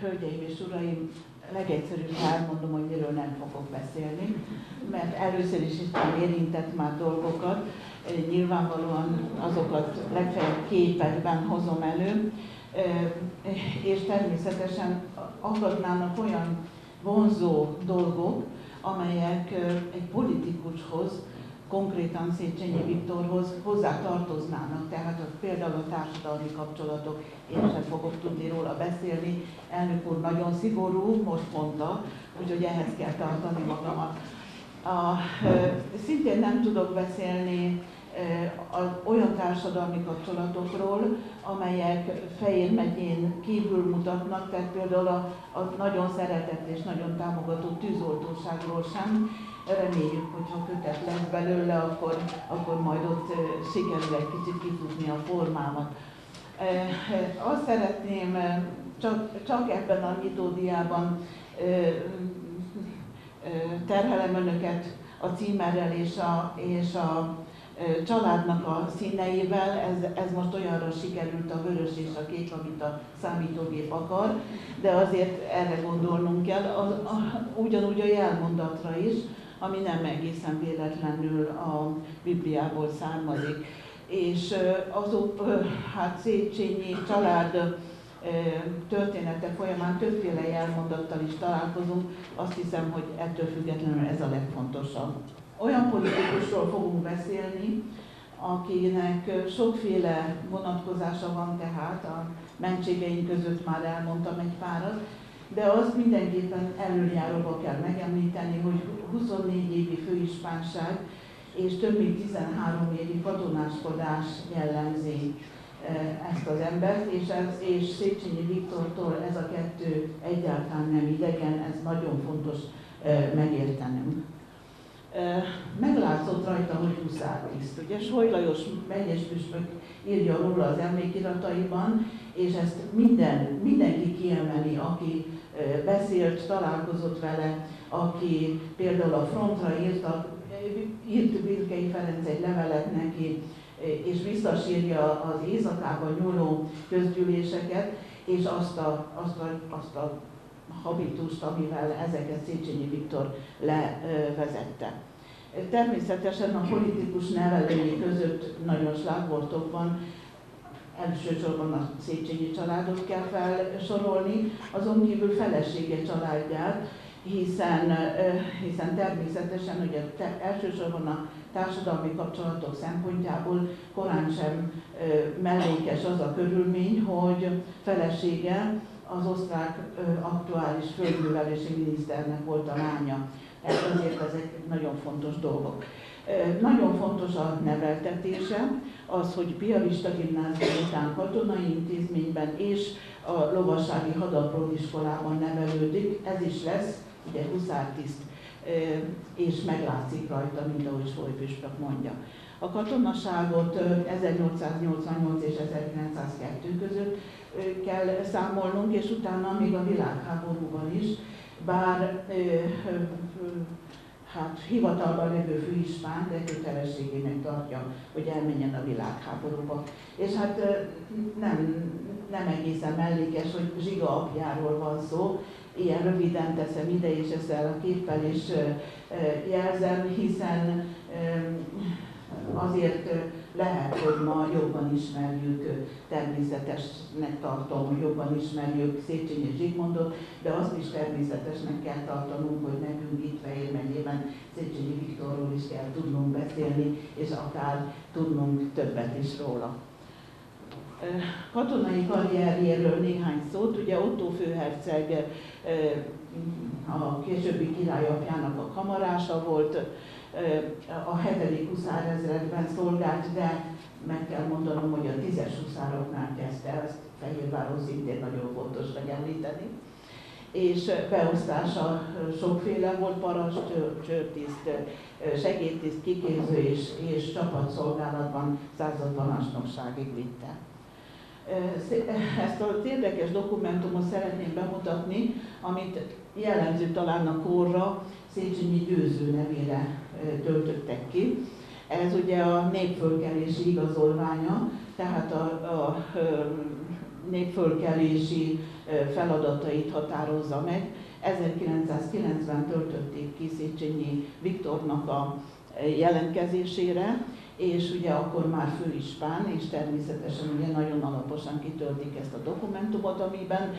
hölgyeim és uraim, legegyszerűbb, ha elmondom, hogy miről nem fogok beszélni, mert először is itt érintett már dolgokat, nyilvánvalóan azokat legfeljebb képekben hozom elő, és természetesen akadnának olyan vonzó dolgok, amelyek egy politikushoz, konkrétan Széchenyi Viktorhoz hozzá tartoznának, tehát az például a társadalmi kapcsolatok, én sem fogok tudni róla beszélni. Elnök úr nagyon szigorú, most mondta, úgyhogy ehhez kell tartani magamat. A, szintén nem tudok beszélni olyan társadalmi kapcsolatokról, amelyek Fejér megyén kívül mutatnak, tehát például a, a nagyon szeretett és nagyon támogató tűzoltóságról sem. Reméljük, hogy ha kötet lesz belőle, akkor, akkor majd ott sikerül egy kicsit kitudni a formámat. Azt szeretném csak, csak ebben a nyitódiában terhelem önöket a címerrel és a, és a családnak a színeivel, ez, ez most olyanra sikerült a vörös és a kék, amit a számítógép akar, de azért erre gondolnunk kell, a, a, ugyanúgy a jelmondatra is, ami nem egészen véletlenül a Bibliából származik. És azok, hát Széchenyi család története folyamán többféle jelmondattal is találkozunk, azt hiszem, hogy ettől függetlenül ez a legfontosabb. Olyan politikusról fogunk beszélni, akinek sokféle vonatkozása van tehát, a mentségeink között már elmondtam egy párat, de azt mindenképpen előjáróba kell megemlíteni, hogy 24 évi főispánság és több mint 13 évi katonáskodás jellemzi ezt az embert, és, ez, és Széchenyi Viktortól ez a kettő egyáltalán nem idegen, ez nagyon fontos megértenünk meglátszott rajta, hogy huszártiszt. Ugye Soly Lajos megyes püspök írja róla az emlékirataiban, és ezt minden, mindenki kiemeli, aki beszélt, találkozott vele, aki például a frontra írta, írt Birkei Ferenc egy levelet neki, és visszasírja az éjszakában nyúló közgyűléseket, és azt a, azt a, azt a habitust, amivel ezeket Széchenyi Viktor levezette. Természetesen a politikus nevelői között nagyon slágvortokban elsősorban a Széchenyi családot kell felsorolni, azon kívül felesége családját, hiszen, hiszen természetesen ugye te, elsősorban a társadalmi kapcsolatok szempontjából korán sem mellékes az a körülmény, hogy felesége az osztrák aktuális földművelési miniszternek volt a lánya. Ez azért ezek nagyon fontos dolgok. Nagyon fontos a neveltetése, az, hogy piarista gimnázium után katonai intézményben és a lovassági hadapról iskolában nevelődik, ez is lesz, ugye huszártiszt, és meglátszik rajta, mint ahogy Soly Püspök mondja. A katonaságot 1888 és 1902 között kell számolnunk, és utána még a világháborúban is, bár hát hivatalban levő főispán, de kötelességének tartja, hogy elmenjen a világháborúba. És hát nem, nem egészen mellékes, hogy Zsiga apjáról van szó, ilyen röviden teszem ide, és ezzel a képpel is jelzem, hiszen azért lehet, hogy ma jobban ismerjük, természetesnek tartom, jobban ismerjük Széchenyi Zsigmondot, de azt is természetesnek kell tartanunk, hogy nekünk itt Fehér megyében Széchenyi Viktorról is kell tudnunk beszélni, és akár tudnunk többet is róla. Katonai karrierjéről néhány szót, ugye Otto főherceg a későbbi királyapjának a kamarása volt, a 7. huszárezredben szolgált, de meg kell mondanom, hogy a 10-es huszároknál kezdte, ezt Fehérváron szintén nagyon fontos megemlíteni. És beosztása sokféle volt, parancs, csőrtiszt, segédtiszt, kiképző és, és csapatszolgálatban századvanasnokságig vitte. Ezt az érdekes dokumentumot szeretném bemutatni, amit jellemző talán a korra Széchenyi Győző nevére töltöttek ki. Ez ugye a népfölkelési igazolványa, tehát a, a, népfölkelési feladatait határozza meg. 1990 töltötték ki Széchenyi Viktornak a jelentkezésére, és ugye akkor már főispán, és természetesen ugye nagyon alaposan kitöltik ezt a dokumentumot, amiben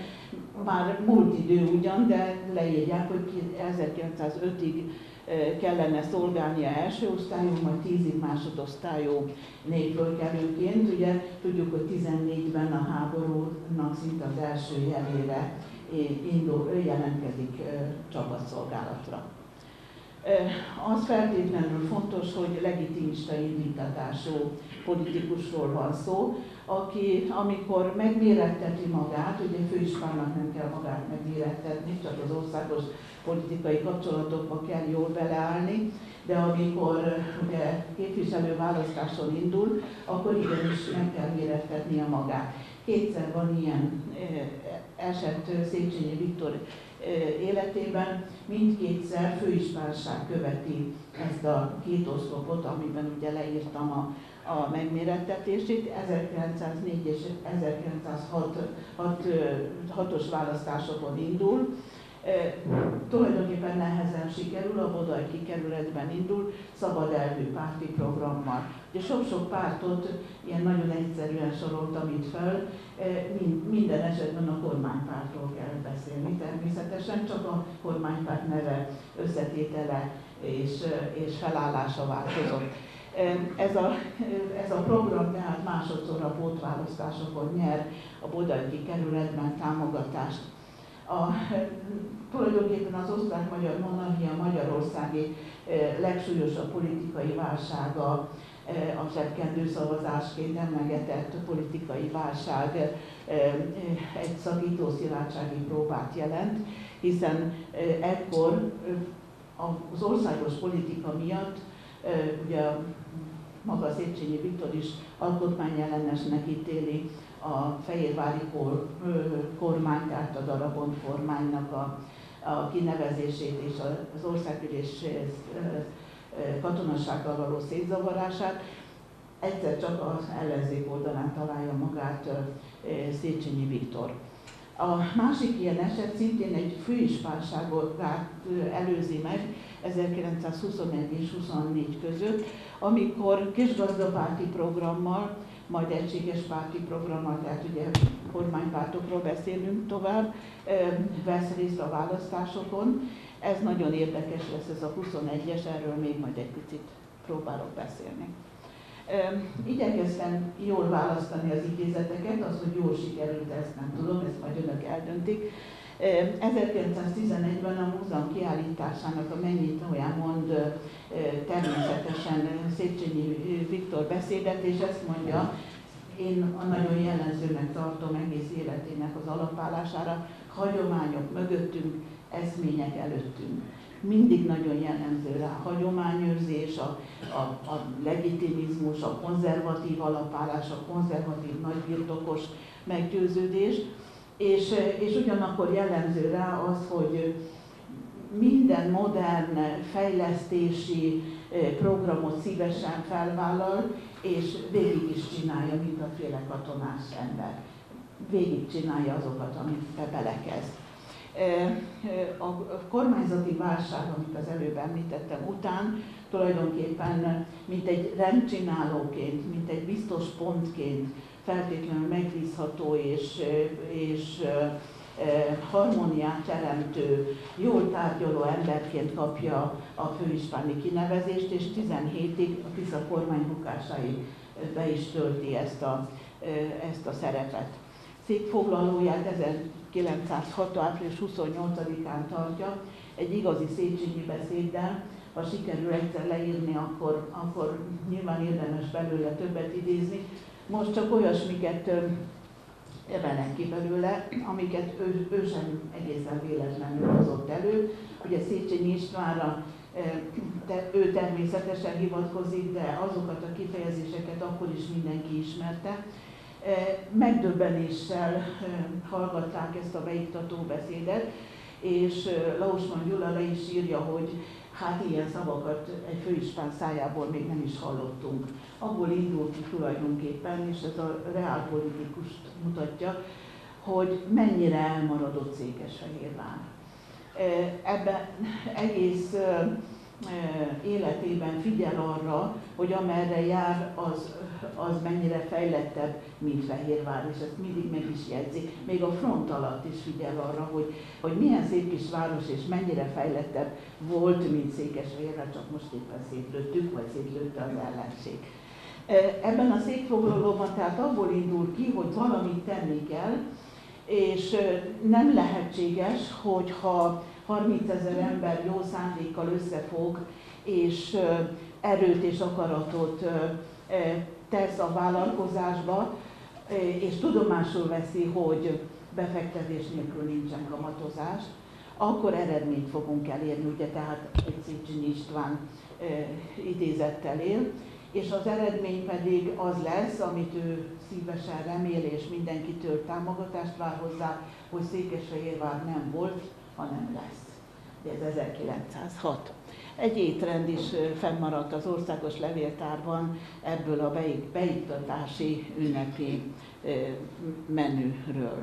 már múlt idő ugyan, de leírják, hogy 1905-ig kellene szolgálnia első osztályú, majd tízig másodosztályú népfölkelőként. Ugye tudjuk, hogy 14-ben a háborúnak szinte az első jelére indul, jelentkezik csapatszolgálatra. Az feltétlenül fontos, hogy legitimista indítatású politikusról van szó, aki amikor megméretteti magát, ugye főispánnak nem kell magát megmérettetni, csak az országos politikai kapcsolatokba kell jól beleállni, de amikor ugye képviselő választáson indul, akkor igenis meg kell mérettetnie magát. Kétszer van ilyen eset Széchenyi Viktor életében, mindkétszer főispánság követi ezt a két oszlopot, amiben ugye leírtam a, a megmérettetését. 1904 és 1906-os választásokon indul, tulajdonképpen nehezen sikerül, a Bodaj kikerületben indul, szabad elvű párti programmal. Ugye sok-sok pártot ilyen nagyon egyszerűen soroltam itt fel, e, minden esetben a kormánypártról kell beszélni természetesen, csak a kormánypárt neve, összetétele és, és felállása változott. Ez a, ez a program tehát másodszor a pótválasztásokon nyer a Bodajki kerületben támogatást a, tulajdonképpen az osztrák-magyar monarchia Magyarországi legsúlyosabb politikai válsága a zsebkendő szavazásként emlegetett politikai válság egy szakító szilárdsági próbát jelent, hiszen ekkor az országos politika miatt ugye maga Széchenyi Viktor is alkotmányellenesnek ítéli a Fehérvári kor, kormány, tehát a darabont kormánynak a, a kinevezését és az országgyűlés katonassággal való szétzavarását. Egyszer csak az ellenzék oldalán találja magát Széchenyi Viktor. A másik ilyen eset szintén egy főispánságot előzi meg 1921 és 24 között, amikor kisgazdapárti programmal majd egységes párti programmal, tehát ugye kormánypártokról beszélünk tovább, vesz részt a választásokon. Ez nagyon érdekes lesz ez a 21-es, erről még majd egy picit próbálok beszélni. Igyekeztem jól választani az idézeteket, az, hogy jól sikerült, ezt nem tudom, ezt majd önök eldöntik. 1911-ben a múzeum kiállításának a megnyitóján mond természetesen Széchenyi Viktor beszédet, és ezt mondja, én a nagyon jellemzőnek tartom egész életének az alapállására, hagyományok mögöttünk, eszmények előttünk. Mindig nagyon jellemző rá a hagyományőrzés, a, a, a legitimizmus, a konzervatív alapállás, a konzervatív nagybirtokos meggyőződés, és, és ugyanakkor jellemző rá az, hogy minden modern fejlesztési eh, programot szívesen felvállal, és végig is csinálja, mint a féle katonás ember. Végig csinálja azokat, amit te belekezd. Eh, eh, a kormányzati válság, amit az előbb említettem után, tulajdonképpen mint egy rendcsinálóként, mint egy biztos pontként feltétlenül megbízható és, és harmóniát teremtő, jól tárgyaló emberként kapja a főispáni kinevezést, és 17-ig a Tisza kormány bukásáig be is tölti ezt a, ezt a szerepet. Székfoglalóját 1906. április 28-án tartja, egy igazi Széchenyi beszéddel, ha sikerül egyszer leírni, akkor, akkor nyilván érdemes belőle többet idézni, most csak olyasmiket emelek ki belőle, amiket ő, ő sem egészen véletlenül hozott elő. Ugye Széchenyi Istvánra te, ő természetesen hivatkozik, de azokat a kifejezéseket akkor is mindenki ismerte. Megdöbbenéssel hallgatták ezt a beiktató beszédet, és Lausman Gyula le is írja, hogy hát ilyen szavakat egy főispán szájából még nem is hallottunk. Abból indult ki tulajdonképpen, és ez a reálpolitikust mutatja, hogy mennyire elmaradott Székesfehérvár. Ebben egész életében figyel arra, hogy amerre jár, az, az mennyire fejlettebb, mint Fehérvár, és ezt mindig meg is jegyzi. Még a front alatt is figyel arra, hogy, hogy milyen szép kis város, és mennyire fejlettebb volt, mint Székesfehérvár, csak most éppen szétlőttük, vagy szétlőtte az ellenség. Ebben a székfoglalóban tehát abból indul ki, hogy valamit tenni kell, és nem lehetséges, hogyha 30 ezer ember jó szándékkal összefog, és erőt és akaratot tesz a vállalkozásba, és tudomásul veszi, hogy befektetés nélkül nincsen kamatozás, akkor eredményt fogunk elérni, ugye tehát egy Széchenyi István idézettel él, és az eredmény pedig az lesz, amit ő szívesen remél, és mindenkitől támogatást vár hozzá, hogy Székesfehérvár nem volt, hanem lesz. Ez 1906. Egy étrend is fennmaradt az országos levéltárban ebből a beiktatási ünnepi menüről.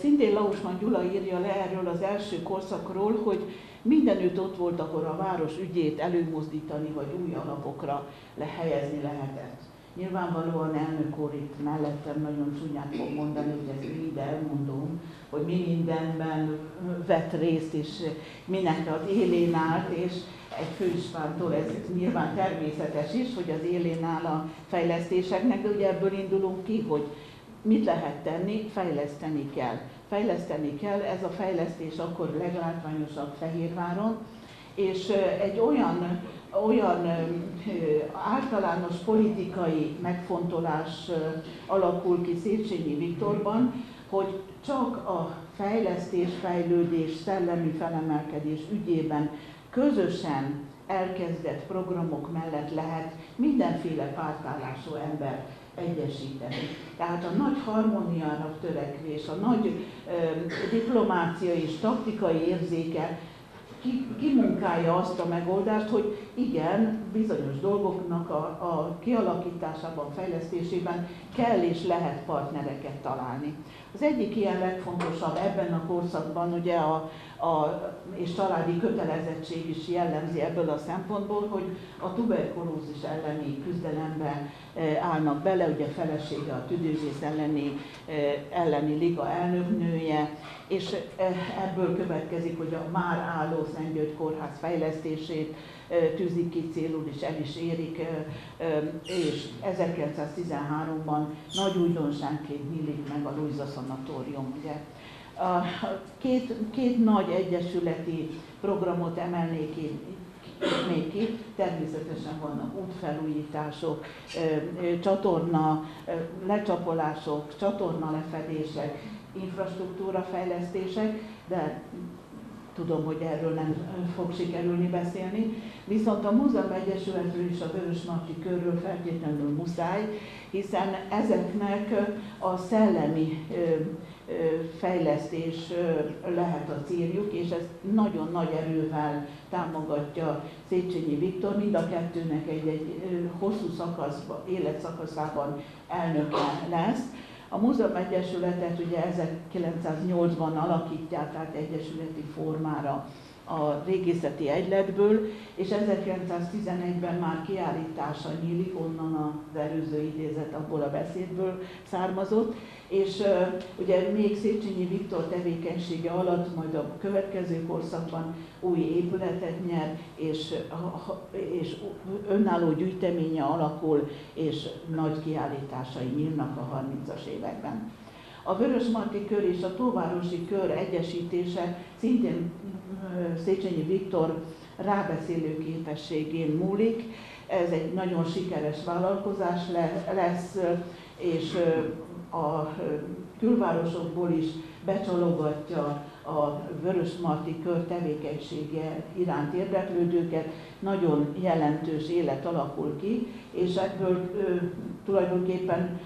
Szintén Lausman Gyula írja le erről az első korszakról, hogy mindenütt ott volt, ahol a város ügyét előmozdítani, vagy új alapokra lehelyezni lehetett. Nyilvánvalóan elnök úr itt mellettem nagyon csúnyát fog mondani, hogy ezt mind elmondom, hogy mi mindenben vett részt, és minek az élén állt, és egy főispántól ez nyilván természetes is, hogy az élén áll a fejlesztéseknek, de ugye ebből indulunk ki, hogy mit lehet tenni, fejleszteni kell. Fejleszteni kell, ez a fejlesztés akkor leglátványosabb Fehérváron, és egy olyan olyan általános politikai megfontolás alakul ki Széchenyi Viktorban, hogy csak a fejlesztés, fejlődés, szellemi felemelkedés ügyében közösen elkezdett programok mellett lehet mindenféle pártállású ember egyesíteni. Tehát a nagy harmóniára törekvés, a nagy ö, diplomáciai és taktikai érzéke kimunkálja azt a megoldást, hogy igen, bizonyos dolgoknak a, a kialakításában, fejlesztésében kell és lehet partnereket találni. Az egyik ilyen legfontosabb ebben a korszakban ugye a, a, és családi kötelezettség is jellemzi ebből a szempontból, hogy a tuberkulózis elleni küzdelembe e, állnak bele, ugye felesége a tüdőzés elleni, e, elleni liga elnöknője, és e, ebből következik, hogy a már álló Szentgyörgy kórház fejlesztését tűzik ki célul, és el is érik, és 1913-ban nagy újdonságként nyílik meg a Luisa Szanatórium. Ugye. A két, két nagy egyesületi programot emelnék én még ki. Természetesen vannak útfelújítások, csatorna lecsapolások, csatorna lefedések, infrastruktúra fejlesztések, de tudom, hogy erről nem fog sikerülni beszélni. Viszont a Múzeum Egyesületről és a Vörös Marti Körről feltétlenül muszáj, hiszen ezeknek a szellemi fejlesztés lehet a céljuk, és ezt nagyon nagy erővel támogatja Széchenyi Viktor, mind a kettőnek egy, egy hosszú szakaszban, életszakaszában elnöke lesz. A Múzeum Egyesületet ugye 1908-ban alakítják át egyesületi formára a régészeti egyletből, és 1911-ben már kiállítása nyílik, onnan az előző idézet abból a beszédből származott, és ugye még Széchenyi Viktor tevékenysége alatt majd a következő korszakban új épületet nyer, és, és önálló gyűjteménye alakul, és nagy kiállításai nyílnak a 30-as években. A Vörösmarty kör és a Tóvárosi kör egyesítése szintén Széchenyi Viktor rábeszélő képességén múlik. Ez egy nagyon sikeres vállalkozás lesz, és a külvárosokból is becsalogatja a Vörösmarty kör tevékenysége iránt érdeklődőket, nagyon jelentős élet alakul ki, és ebből ö, tulajdonképpen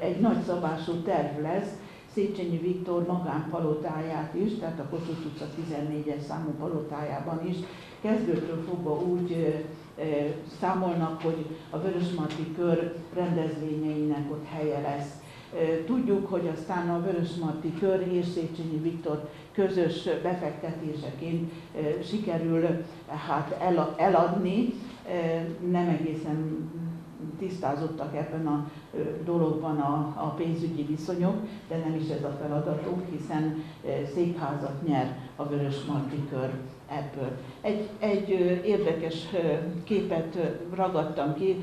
egy nagyszabású terv lesz, Széchenyi Viktor magánpalotáját is, tehát a Kossuth utca 14-es számú palotájában is kezdőtől fogva úgy számolnak, hogy a Vörösmarty kör rendezvényeinek ott helye lesz. Tudjuk, hogy aztán a Vörösmarty kör és Széchenyi Viktor közös befektetéseként sikerül hát eladni, nem egészen tisztázottak ebben a dologban a, a pénzügyi viszonyok, de nem is ez a feladatunk, hiszen székházat nyer a Vörös kör ebből. Egy, egy érdekes képet ragadtam ki,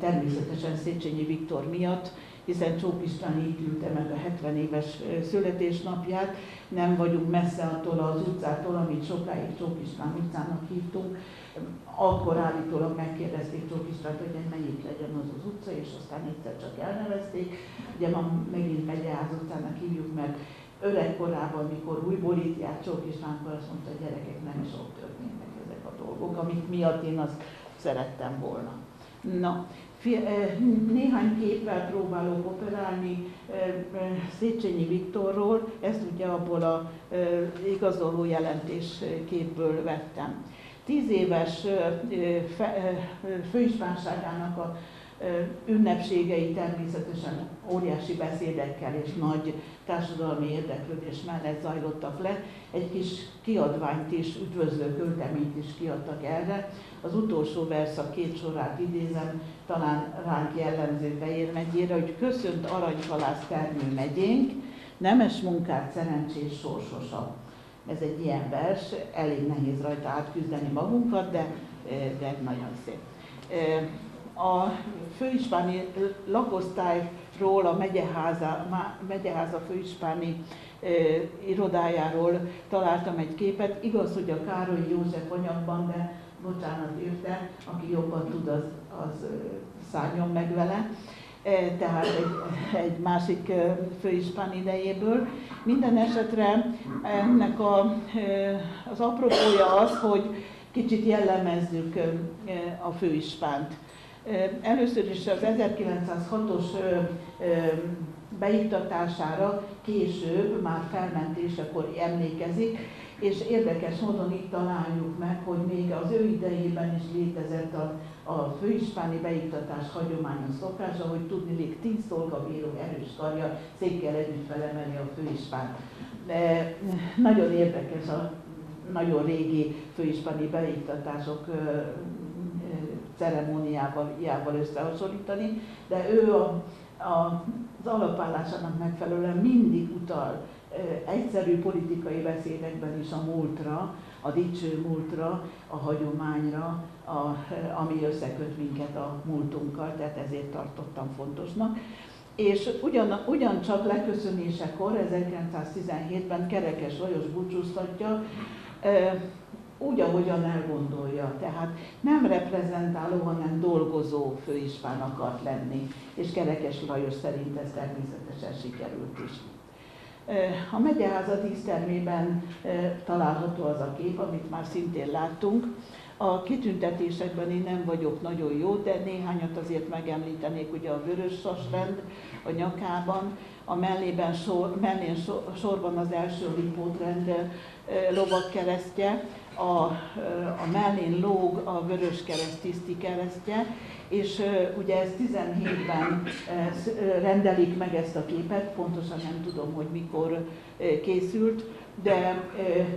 természetesen Széchenyi Viktor miatt, hiszen Csók István így ülte meg a 70 éves születésnapját. Nem vagyunk messze attól az utcától, amit sokáig Csók István utcának hívtunk. Akkor állítólag megkérdezték Csók Istvánt, hogy melyik legyen az az utca, és aztán egyszer csak elnevezték. Ugye ma megint Megyeház utcának hívjuk, mert öreg korában, mikor újból itt járt Csók István, akkor azt mondta, hogy gyerekek, nem is ott történnek ezek a dolgok, amik miatt én azt szerettem volna. Na, néhány képpel próbálok operálni Széchenyi Viktorról, ezt ugye abból a igazoló jelentés képből vettem. Tíz éves főispánságának a ünnepségei természetesen óriási beszédekkel és nagy társadalmi érdeklődés mellett zajlottak le. Egy kis kiadványt is, üdvözlő költeményt is kiadtak erre. Az utolsó vers a két sorát idézem, talán ránk jellemző Fehér megyére, hogy köszönt aranykalász termő megyénk, nemes munkát szerencsés sorsosabb. Ez egy ilyen vers, elég nehéz rajta átküzdeni magunkat, de, de nagyon szép a főispáni lakosztályról, a megyeháza, megyeháza főispáni irodájáról találtam egy képet. Igaz, hogy a Károly József anyagban, de bocsánat érte, aki jobban tud, az, az szálljon meg vele. Tehát egy, egy másik főispán idejéből. Minden esetre ennek a, az apropója az, hogy kicsit jellemezzük a főispánt. Először is az 1906-os beiktatására később, már felmentésekor emlékezik, és érdekes módon itt találjuk meg, hogy még az ő idejében is létezett a, a főispáni beiktatás hagyományos szokása, hogy tudni még tíz szolgabíró erős karja székkel együtt felemeli a főispán. De nagyon érdekes a nagyon régi főispáni beiktatások ceremóniával összehasonlítani, de ő a, a, az alapállásának megfelelően mindig utal egyszerű politikai beszédekben is a múltra, a dicső múltra, a hagyományra, a, ami összeköt minket a múltunkkal, tehát ezért tartottam fontosnak. És ugyan, ugyancsak leköszönésekor, 1917-ben Kerekes Lajos búcsúztatja, úgy, ahogyan elgondolja. Tehát nem reprezentáló, hanem dolgozó főispán akart lenni, és Kerekes Lajos szerint ez természetesen sikerült is. A megyeháza dísztermében található az a kép, amit már szintén láttunk. A kitüntetésekben én nem vagyok nagyon jó, de néhányat azért megemlítenék, ugye a vörös sasrend a nyakában, a mellében sor, mellén sorban az első Lipótrend lovak keresztje, a, a mellén lóg a vörös kereszt tiszti keresztje, és ugye ez 17-ben rendelik meg ezt a képet, pontosan nem tudom, hogy mikor készült, de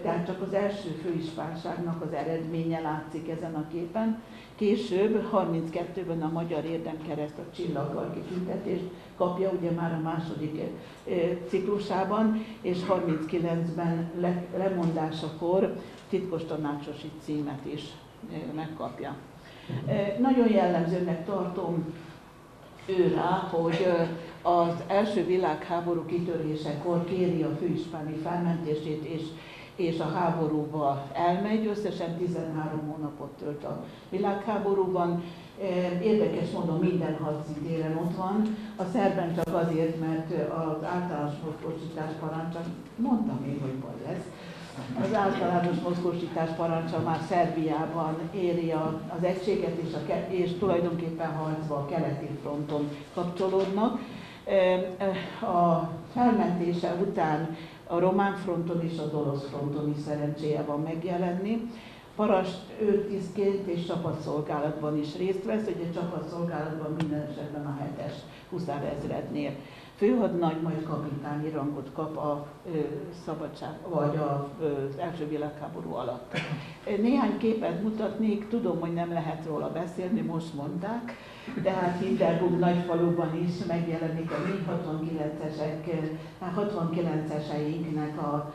tehát csak az első főispánságnak az eredménye látszik ezen a képen. Később, 32-ben a Magyar Érdemkereszt a csillaggal kitüntetést kapja, ugye már a második ciklusában, és 39-ben le, lemondásakor titkos tanácsosi címet is megkapja. Nagyon jellemzőnek tartom ő rá, hogy az első világháború kitörésekor kéri a főispáni felmentését, és, és a háborúba elmegy, összesen 13 hónapot tölt a világháborúban. Érdekes módon minden harci téren ott van, a szerben csak azért, mert az általános mozgósítás parancsa, mondtam én, hogy baj lesz, az általános mozgósítás parancsa már Szerbiában éri a, az egységet, és, a, és tulajdonképpen harcba a keleti fronton kapcsolódnak. A felmentése után a román fronton és az orosz fronton is szerencséje van megjelenni. Parast őrtisztként és csapatszolgálatban is részt vesz, ugye csapatszolgálatban minden esetben a 7-es huszárezrednél főhadnagy, majd kapitányi rangot kap a ö, szabadság, vagy az első világháború alatt. Néhány képet mutatnék, tudom, hogy nem lehet róla beszélni, most mondták, tehát Hinterburg nagyfaluban is megjelenik a 469-esek, 69-eseinknek a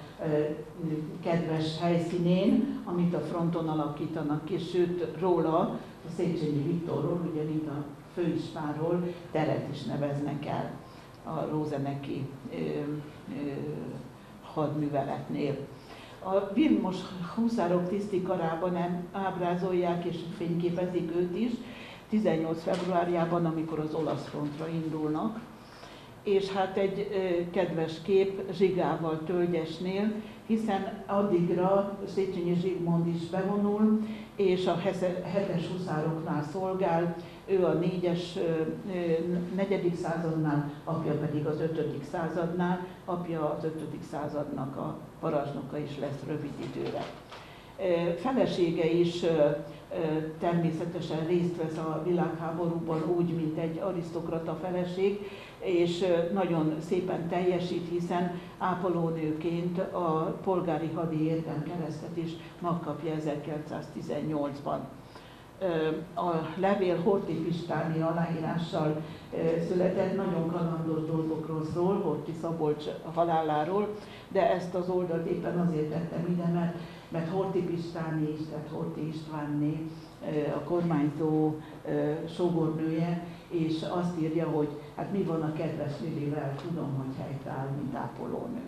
kedves helyszínén, amit a fronton alakítanak ki, sőt róla, a Széchenyi Viktorról, mint a főispáról teret is neveznek el a Rózeneki hadműveletnél. A Vilmos huszárok tiszti karában ábrázolják és fényképezik őt is, 18 februárjában, amikor az olasz frontra indulnak, és hát egy kedves kép Zsigával Tölgyesnél, hiszen addigra Széchenyi Zsigmond is bevonul, és a hetes huszároknál szolgál, ő a négyes, negyedik századnál, apja pedig az ötödik századnál, apja az ötödik századnak a parancsnoka is lesz rövid időre. Felesége is természetesen részt vesz a világháborúban úgy, mint egy arisztokrata feleség, és nagyon szépen teljesít, hiszen ápolónőként a polgári hadi érdemkeresztet is megkapja 1918-ban a levél Horti Pistáni aláírással született, nagyon kalandos dolgokról szól, Horti Szabolcs haláláról, de ezt az oldalt éppen azért tettem ide, mert, mert Horti Pistáni is, tehát Horti Istvánné, a kormányzó sógornője, és azt írja, hogy hát mi van a kedves Lilivel, tudom, hogy helytáll, mint ápolónő.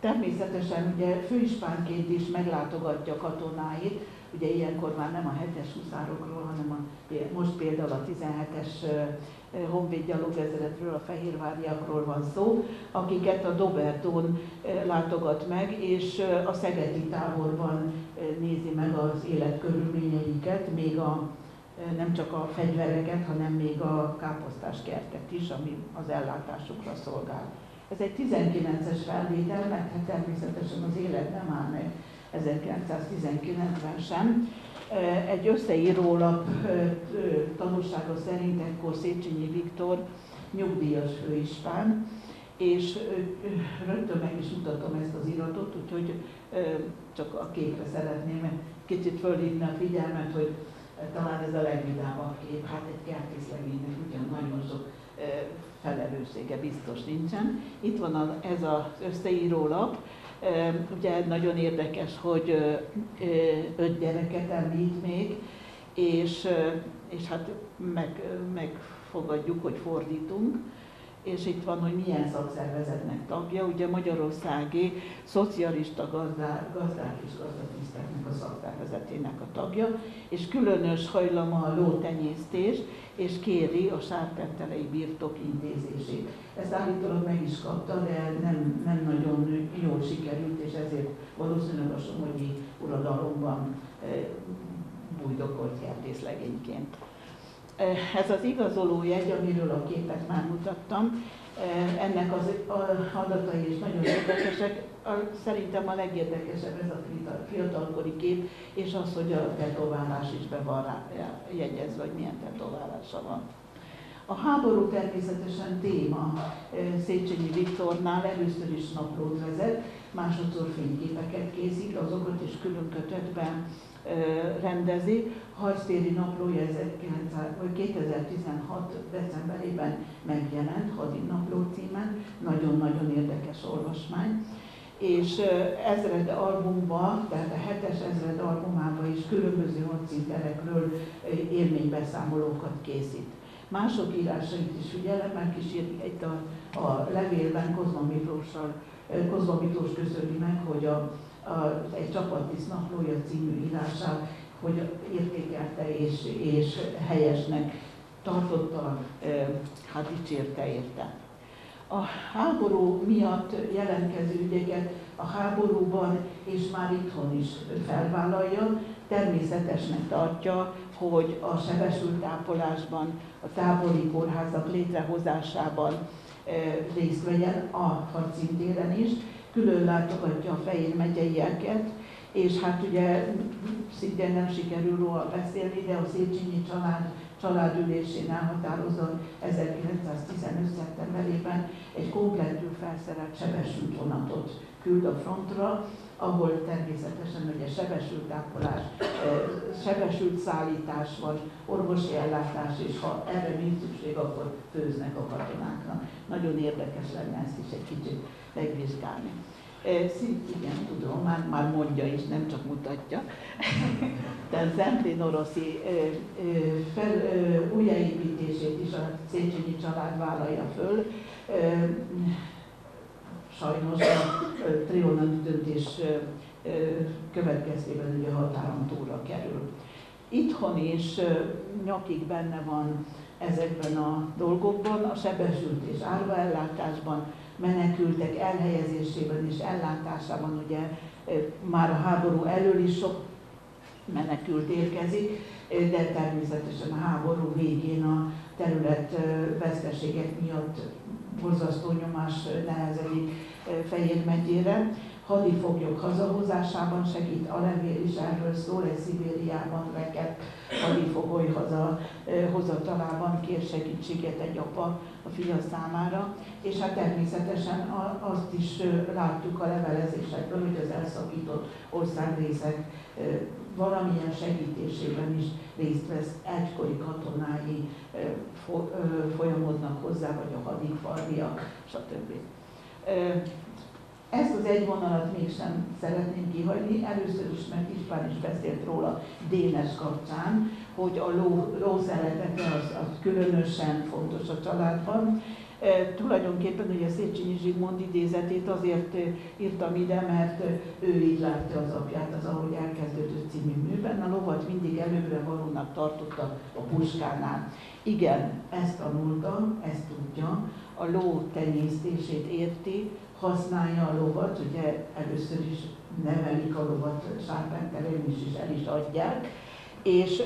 Természetesen ugye főispánként is meglátogatja katonáit, Ugye ilyenkor már nem a 7-es huszárokról, hanem a, most például a 17-es honvéd gyalogezredről, a fehérváriakról van szó, akiket a Doberdón látogat meg, és a szegedi táborban nézi meg az életkörülményeiket, még a, nem csak a fegyvereket, hanem még a káposztás kertet is, ami az ellátásukra szolgál. Ez egy 19-es felvétel, mert hát természetesen az élet nem áll meg 1919-ben sem. Egy összeírólap tanulsága szerint ekkor Széchenyi Viktor nyugdíjas főispán, és rögtön meg is mutatom ezt az iratot, úgyhogy csak a képre szeretném kicsit fölhívni a figyelmet, hogy talán ez a legvidámabb kép, hát egy kertészlegénynek ugyan nagyon sok felelőssége biztos nincsen. Itt van az, ez az összeírólap, Ugye nagyon érdekes, hogy öt gyereket említ még, és, és hát meg, megfogadjuk, hogy fordítunk és itt van, hogy milyen szakszervezetnek tagja, ugye Magyarországi Szocialista gazdá, Gazdák és Gazdatiszteknek a szakszervezetének a tagja, és különös hajlama a lótenyésztés, és kéri a sárpentelei birtok intézését. Ezt állítólag meg is kapta, de nem, nem nagyon jól sikerült, és ezért valószínűleg a Somogyi uradalomban eh, bújdokolt kertészlegényként. Ez az igazoló jegy, amiről a képet már mutattam, ennek az adatai is nagyon érdekesek. Szerintem a legérdekesebb ez a fiatalkori kép, és az, hogy a tetoválás is be van rá jegyezve, hogy milyen tetoválása van. A háború természetesen téma Széchenyi Viktornál először is naplót vezet, másodszor fényképeket készít, azokat is külön kötetben rendezi. Harctéri naplója 2016. decemberében megjelent, Hadi napló címen, nagyon-nagyon érdekes olvasmány és ezred albumba, tehát a hetes ezred albumába is különböző hadszínterekről élménybeszámolókat készít. Mások írásait is figyelemmel kísérik, itt a, a levélben Kozma Miklóssal, Kozma Miklós közöli meg, hogy a, a, egy csapatiszt naplója című írását, hogy értékelte és, és helyesnek tartotta, hát dicsérte érte. A háború miatt jelentkező ügyeket a háborúban és már itthon is felvállalja, természetesnek tartja, hogy a sebesült ápolásban, a tábori kórházak létrehozásában részt vegyen a hadszintéren is, külön látogatja a Fehér megyeieket, és hát ugye szintén nem sikerül róla beszélni, de a Széchenyi család családülésén elhatározza 1915. szeptemberében egy komplettül felszerelt sebesült vonatot küld a frontra, ahol természetesen ugye sebesült ápolás, sebesült szállítás van, orvosi ellátás, és ha erre nincs szükség, akkor főznek a katonáknak. Nagyon érdekes lenne ezt is egy kicsit megvizsgálni. Szint, igen, tudom, már, már mondja is, nem csak mutatja. De Zemplén oroszi fel, újjáépítését is a Széchenyi család vállalja föl. Sajnos a Trianon döntés következtében ugye határon túlra kerül. Itthon is nyakig benne van ezekben a dolgokban, a sebesült és árvaellátásban, menekültek elhelyezésében és ellátásában, ugye már a háború elől is sok menekült érkezik, de természetesen a háború végén a terület veszteségek miatt borzasztó nyomás nehezedik Fehér megyére. Hadifoglyok hazahozásában segít, a levél is erről szól, egy Szibériában rekett hadifogoly haza hozatalában kér segítséget egy apa a fia számára, és hát természetesen azt is látjuk a levelezésekből, hogy az elszakított országrészek valamilyen segítésében is részt vesz egykori katonái folyamodnak hozzá, vagy a hadifalviak, stb. Ezt az egy vonalat mégsem szeretném kihagyni, először is, mert István is beszélt róla Dénes kapcsán, hogy a ló, lószeretete az, az különösen fontos a családban. Tulajdonképpen ugye Széchenyi Zsigmond idézetét azért írtam ide, mert ő így látta az apját az Ahogy elkezdődött című műben. A lovat mindig előbbre valónak tartotta a puskánál. Igen, ezt tanulta, ezt tudja, a ló tenyésztését érti, használja a lovat, ugye először is nevelik a lovat sárpányterén is, és el is adják, és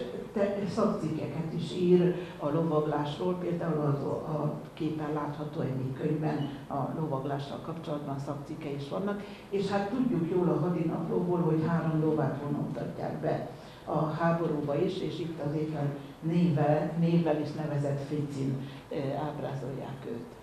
szakcikkeket is ír a lovaglásról, például az a képen látható egyik könyvben a lovaglással kapcsolatban szakcikke is vannak, és hát tudjuk jól a hadinaplóból, hogy három lovát vonultatják be a háborúba is, és itt az éppen névvel, névvel is nevezett Ficin eh, ábrázolják őt.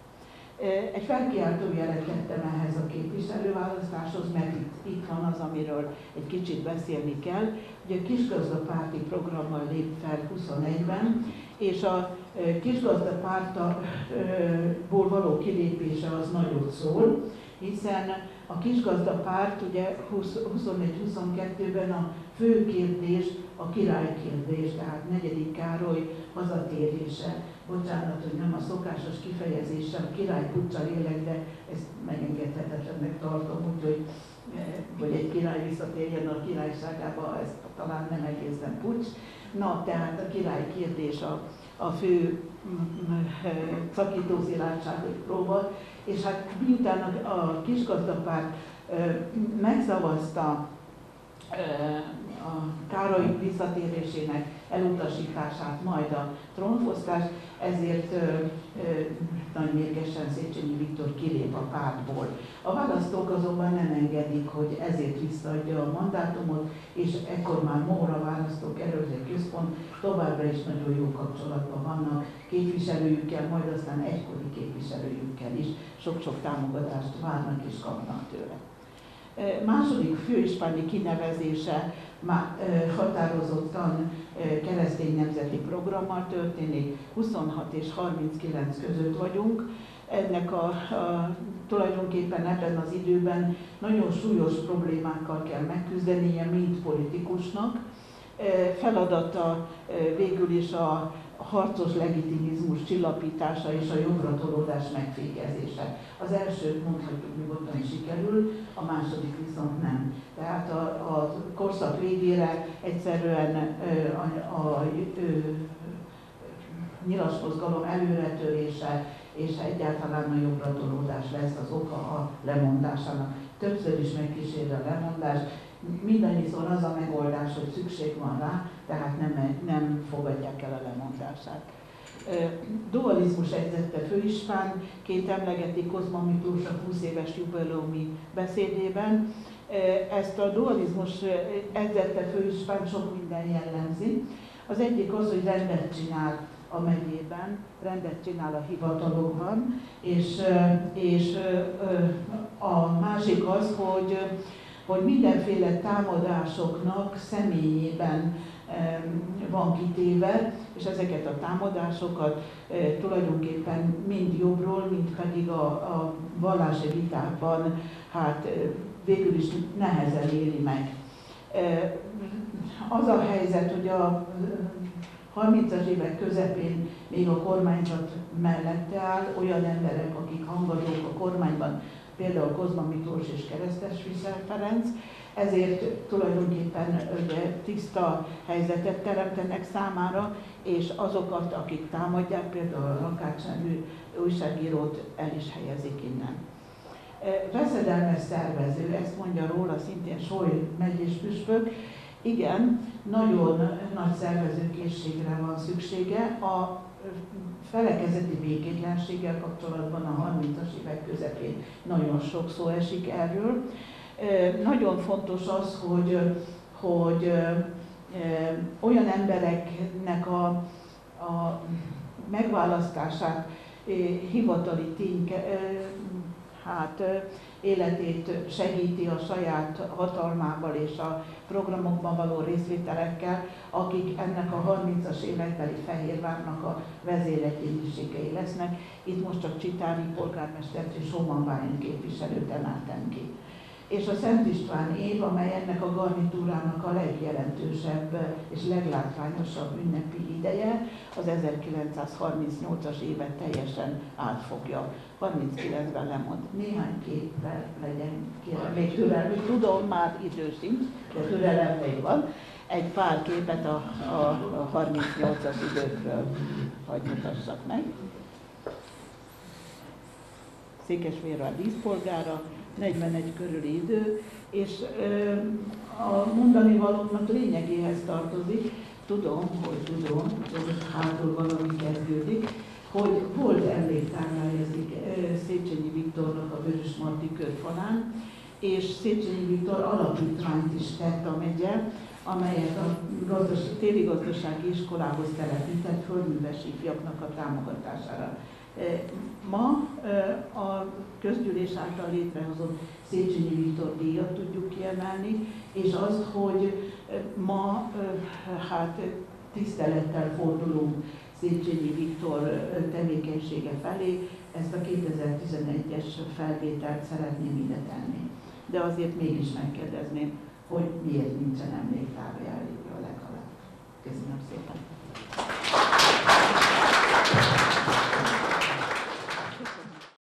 Egy felkiáltó jelet tettem ehhez a képviselőválasztáshoz, mert itt, itt van az, amiről egy kicsit beszélni kell. Ugye a kisgazdapárti programmal lép fel 21-ben, és a kisgazdapártaból való kilépése az nagyot szól, hiszen a kisgazdapárt ugye 24-22-ben a fő kérdés a király kérdés, tehát negyedik Károly hazatérése. Bocsánat, hogy nem a szokásos kifejezése, a király puccsal élek, de ezt megengedhetetlennek tartom, úgyhogy eh, hogy egy király visszatérjen a királyságába, ez talán nem egészen pucs. Na, tehát a király kérdés a, a fő szakítószilárdságot próba, és hát miután a, a kisgazdapár eh, megszavazta a Károly visszatérésének elutasítását, majd a trónfosztás, ezért ö, ö, nagy mérgesen Széchenyi Viktor kilép a pártból. A választók azonban nem engedik, hogy ezért visszaadja a mandátumot, és ekkor már Móra választókerületi központ továbbra is nagyon jó kapcsolatban vannak képviselőjükkel, majd aztán egykori képviselőjükkel is. Sok-sok támogatást várnak és kapnak tőle. Második főispáni kinevezése határozottan keresztény nemzeti programmal történik, 26 és 39 között vagyunk. Ennek a, a tulajdonképpen ebben az időben nagyon súlyos problémákkal kell megküzdenie, mint politikusnak. Feladata végül is a harcos legitimizmus csillapítása és a jobbra tolódás megfékezése. Az első mondhatjuk nyugodtan sikerül, a második viszont nem. Tehát a, a korszak végére egyszerűen a, a, a, a nyilasmozgalom előretörése és egyáltalán a jobbra tolódás lesz az oka a lemondásának. Többször is megkíséri a lemondás, mindannyiszor az a megoldás, hogy szükség van rá, tehát nem, nem fogadják el a lemondását. Dualizmus edzette főispánként emlegeti Kozma Miklós a 20 éves jubileumi beszédében. Ezt a dualizmus edzette főispán sok minden jellemzi. Az egyik az, hogy rendet csinál a megyében, rendet csinál a hivatalokban, és, és a másik az, hogy, hogy mindenféle támadásoknak személyében van kitéve, és ezeket a támadásokat tulajdonképpen mind jobbról, mind pedig a, a vallási vitákban hát végül is nehezen éli meg. Az a helyzet, hogy a 30-as évek közepén még a kormányzat mellette áll olyan emberek, akik hangadók a kormányban, például Kozma Miklós és Keresztes Viszel Ferenc, ezért tulajdonképpen ugye, tiszta helyzetet teremtenek számára, és azokat, akik támadják, például a Lakács újságírót el is helyezik innen. Veszedelmes szervező, ezt mondja róla szintén Soly megyés püspök, igen, nagyon nagy szervezőkészségre van szüksége. A felekezeti békétlenséggel kapcsolatban a 30-as évek közepén nagyon sok szó esik erről. Nagyon fontos az, hogy, hogy olyan embereknek a, a megválasztását hivatali tény, hát életét segíti a saját hatalmával és a programokban való részvételekkel, akik ennek a 30-as évekbeli Fehérvárnak a vezéregyéniségei lesznek. Itt most csak Csitári polgármestert és Soman Bálint képviselőt emeltem ki és a Szent István év, amely ennek a garnitúrának a legjelentősebb és leglátványosabb ünnepi ideje, az 1938-as évet teljesen átfogja. 39-ben lemond. Néhány képpel legyen, kérem, még türelmi, tudom, már idő sincs, de türelem még van. Egy pár képet a, a, a 38-as időkről, hogy mutassak meg. Székesfehérvár díszpolgára, 41 körüli idő, és a mondani valónak lényegéhez tartozik, tudom, hogy tudom, hogy hátul valami kezdődik, hogy volt emléktáblájázik Széchenyi Viktornak a Vörös Marti körfalán, és Széchenyi Viktor alapítványt is tett a megye, amelyet a gazdas, téli gazdasági iskolához telepített földműves ifjaknak a támogatására. Ma a közgyűlés által létrehozott Széchenyi Viktor díjat tudjuk kiemelni, és azt, hogy ma hát tisztelettel fordulunk Széchenyi Viktor tevékenysége felé, ezt a 2011-es felvételt szeretném ide tenni. De azért mégis megkérdezném, hogy miért nincsen emléktárja legalább. Köszönöm szépen.